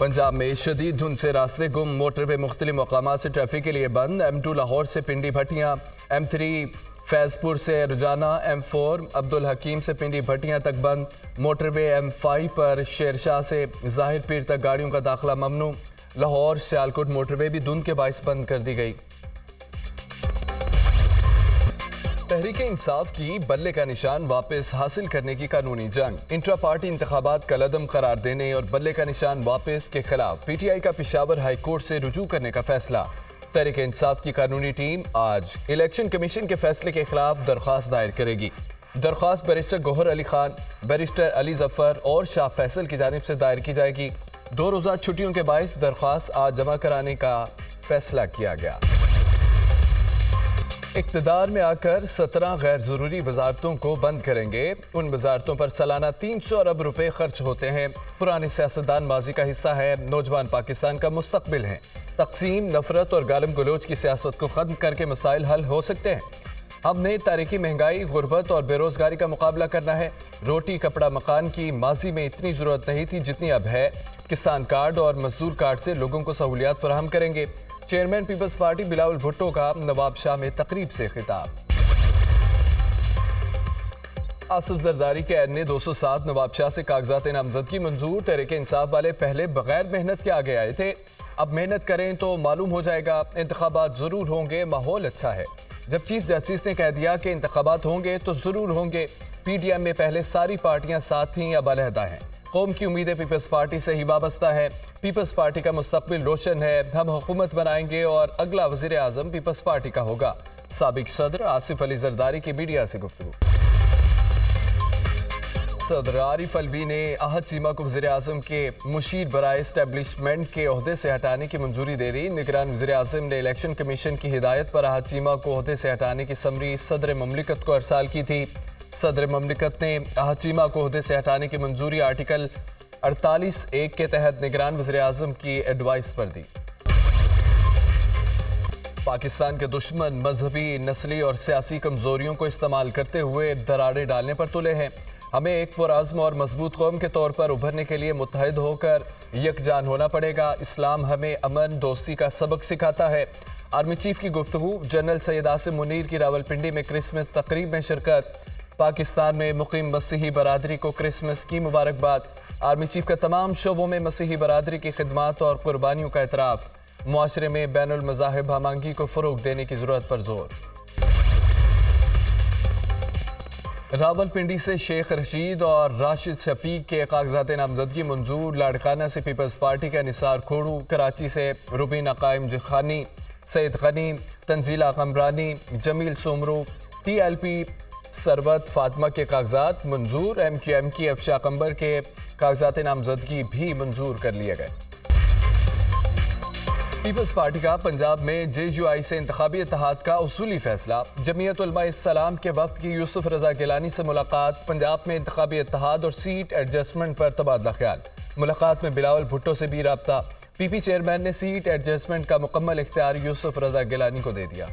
पंजाब में शदीद धुंध से रास्ते गुम, मोटर मोटरवे मुख्तलि मकाम से ट्रैफ़िक के लिए बंद एम टू लाहौर से पिंडी भटियाँ एम थ्री फैजपुर से रुजाना एम फोर अब्दुल हकीम से पिंडी भटियाँ तक बंद, मोटर वे एम फाइव पर शेरशाह से ज़ाहिर पीर तक गाड़ियों का दाखिला ममनू, लाहौर, सियालकोट मोटरवे भी धुंध के बायस बंद कर दी गई। तहरीक इंसाफ की बल्ले का निशान वापस हासिल करने की कानूनी जंग। इंट्रा पार्टी इंतबात का लदम करार देने और बल्ले का निशान वापस के खिलाफ पी टी आई का पिशावर हाई कोर्ट से रुजू करने का फैसला। तहरीक इंसाफ की कानूनी टीम आज इलेक्शन कमीशन के फैसले के खिलाफ दरख्वास्त दायर करेगी। दरख्वास्त बैरिस्टर गोहर अली खान, बैरिस्टर अली ज़फ़र और शाह फैसल की जानब से दायर की जाएगी। दो रोज़ा छुट्टियों के बायस दरख्वास्त आज जमा कराने का फैसला किया गया। इकतदार में आकर सत्रह गैर ज़रूरी वजारतों को बंद करेंगे। उन वजारतों पर सालाना तीन सौ अरब रुपए खर्च होते हैं। पुराने सियासतदान माजी का हिस्सा है। नौजवान पाकिस्तान का मुस्तबिल है। तकसीम, नफरत और गालम गलोच की सियासत को खत्म करके मसाइल हल हो सकते हैं। हमने तारीखी महँगाई, गुर्बत और बेरोजगारी का मुकाबला करना है। रोटी, कपड़ा, मकान की माजी में इतनी ज़रूरत नहीं थी जितनी अब है। किसान कार्ड और मजदूर कार्ड से लोगों को सहूलियात फराहम करेंगे। Chairman peoples party Bilawal Bhutto का नवाब शाह में तकरीब से खिताब। आसफ जरदारी के एन ए दो सौ सात नवाब शाह से कागजात नामजदगी मंजूर। तहरीक इंसाफ वाले पहले बगैर मेहनत के आगे आए थे। अब मेहनत करें तो मालूम हो जाएगा इंतबात ज़रूर होंगे, माहौल अच्छा है। जब चीफ जस्टिस ने कह दिया कि इंतबात होंगे तो ज़रूर होंगे। पी टी एम में पहले सारी पार्टियाँ साथ थी या बलहदा हैं। कौम की उम्मीदें पीपल्स पार्टी से ही वाबस्ता है। पीपल्स पार्टी का मुस्तबिल रोशन है। हम हुकूमत बनाएँगे और अगला वज़ीर अजम पीपल्स पार्टी का होगा। सबक सदर आसिफ अली जरदारी की मीडिया से गुफ्तु सदर आरिफ अलवी ने अहद चीमा को वजी अजम के मुशीर बरए इस्टेबलिशमेंट के अहदे से हटाने की मंजूरी दे दी। निगरान वजी अजम ने इलेक्शन कमीशन की हिदायत पर अहद चीमा को अहदे से हटाने की समरी सदर ममलिकत को अरसाल की थी। सदर ममलिकत ने अहद चीमा को अहदे से हटाने की मंजूरी आर्टिकल अड़तालीस एक के तहत निगरान वजी अजम की एडवाइस पर दी। पाकिस्तान के दुश्मन मजहबी नस्ली और सियासी कमजोरियों को इस्तेमाल करते हुए दरारें डालने पर तुले हैं। हमें एक पुराज़म और मज़बूत कौम के तौर पर उभरने के लिए मुतहद होकर यकजान होना पड़ेगा। इस्लाम हमें अमन दोस्ती का सबक सिखाता है। आर्मी चीफ की गुफ्तु जनरल सैद आसिम मुनीर की रावलपिंडी में क्रिसमस तकरीब में शिरकत, पाकिस्तान में मुकीम मसीही बरदरी को क्रिसमस की मुबारकबाद, आर्मी चीफ का तमाम शोबों में मसीही बरदरी की खदमात और कुर्बानियों का एतराफ़ माशरे में बैन मजाहब हमांगी को फ़रोग देने की ज़रूरत पर ज़ोर। रावलपिंडी से शेख रशीद और राशिद शफीक के कागजात नामजदगी मंजूर। लाड़काना से पीपल्स पार्टी का निसार खोड़ू। कराची से रुबीन अकायम जखानी Saeed Ghani, Tanzeela Qambrani, Jameel Soomro T L P Sarwat Fatima के कागजात मंजूर। एम क्यू एम की अफशा कंबर के कागजात नामजदगी भी मंजूर कर लिए गए। पीपल्स पार्टी का पंजाब में जे यू आई से इंतबी इतिहाद का उसूली फैसला। जमीयत सलाम के वक्त की यूसुफ रजा गिलानी से मुलाकात, पंजाब में इंतबी इतिहाद और सीट एडजस्टमेंट पर तबादला ख्याल। मुलाकात में बिलावल भुट्टो से भी रबता। पी पी चेयरमैन ने सीट एडजस्टमेंट का मुकम्मल इख्तियार यूसुफ रजा गिलानी को दे दिया।